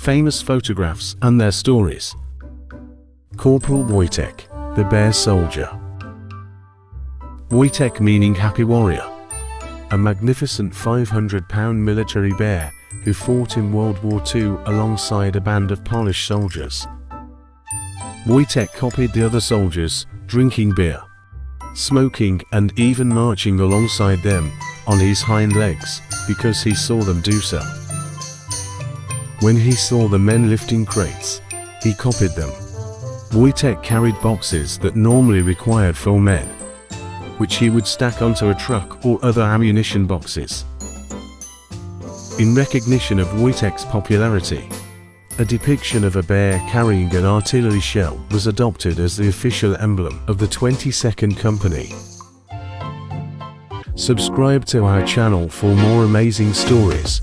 famous photographs and their stories. Corporal Wojtek, the bear soldier. Wojtek meaning happy warrior. A magnificent 500-pound military bear who fought in World War II alongside a band of Polish soldiers. Wojtek copied the other soldiers, drinking beer, smoking and even marching alongside them on his hind legs because he saw them do so. When he saw the men lifting crates, he copied them. Wojtek carried boxes that normally required four men, which he would stack onto a truck or other ammunition boxes. In recognition of Wojtek's popularity, a depiction of a bear carrying an artillery shell was adopted as the official emblem of the 22nd Company. Subscribe to our channel for more amazing stories